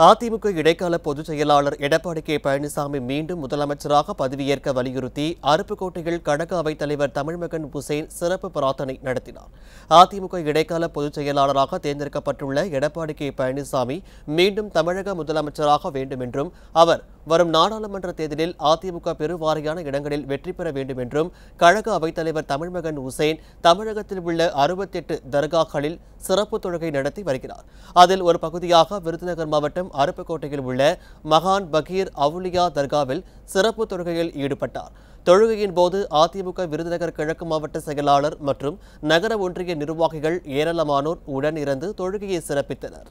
அதிமுக இடைக்கால பொதுச் செயலாளர் எடப்பாடி கே பழனிசாமி மீண்டும் முதலமைச்சராக பதவியேற்க வலியுறுத்தி அருப்புக்கோட்டையில் கழக அவைத் தலைவர் தமிழ்மகன் ஹுசேன் சிறப்பு பிரார்த்தனை நடத்தினார். அதிமுக இடைக்கால பொதுச் செயலாளராக தேர்ந்தெடுக்கப்பட்டுள்ள எடப்பாடி கே பழனிசாமி மீண்டும் தமிழக முதலமைச்சராக வேண்டும் என்றும் அவர் வரும் நாடாளுமன்ற தேர்தலில் அதிமுக பெருவாரியான இடங்களில் வெற்றி பெற வேண்டும் என்றும் கழக அவைத் தலைவர் தமிழ்மகன் ஹுசேன் தமிழகத்தில் உள்ள அறுபத்தெட்டு தர்காக்களில் சிறப்பு தொழுகை நடத்தி வருகிறார். அதில் ஒரு பகுதியாக விருதுநகர் மாவட்டம் அருப்புக்கோட்டையில் உள்ள மகான் பகீர் அவுலியா தர்காவில் சிறப்பு தொழுகையில் ஈடுபட்டார். தொழுகையின் போது அதிமுக விருதுநகர் கிழக்கு மாவட்ட செயலாளர் மற்றும் நகர ஒன்றிய நிர்வாகிகள் ஏராளமானோர் உடன் இருந்து தொழுகையை சிறப்பித்தனர்.